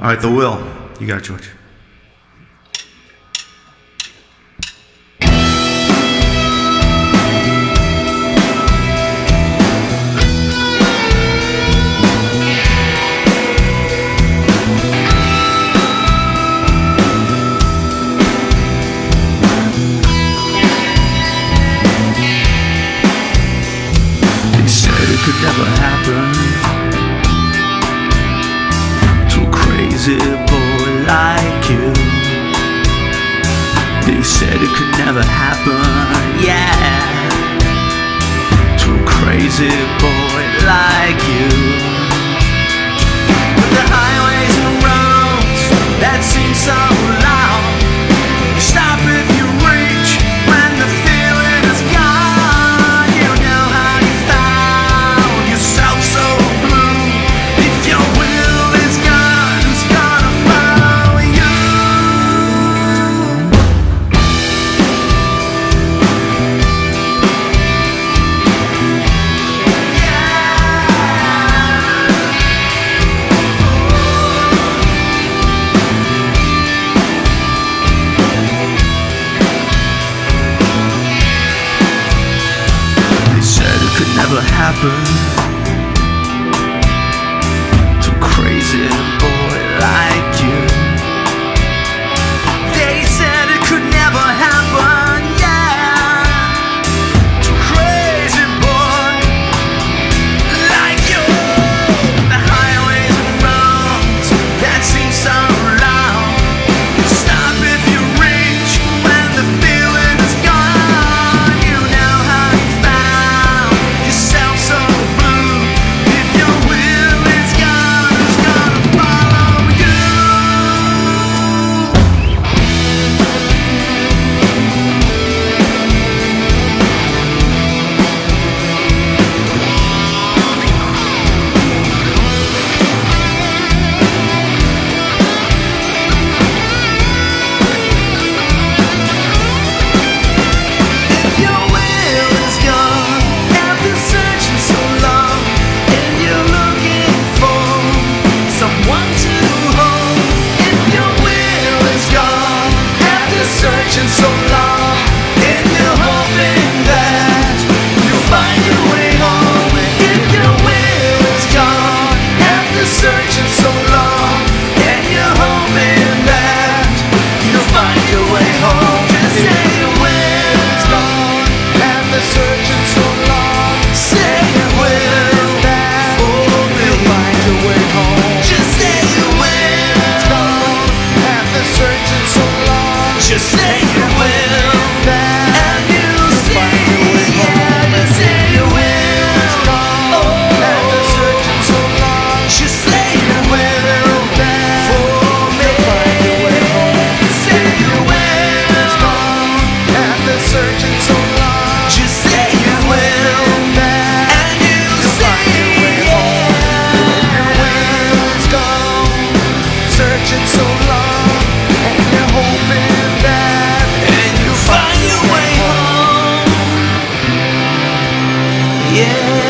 All right, the will. You got it, George. invisible like you. They said it could never happen, yeah. To a crazy boy like you. happen to crazy reaching so low. yeah.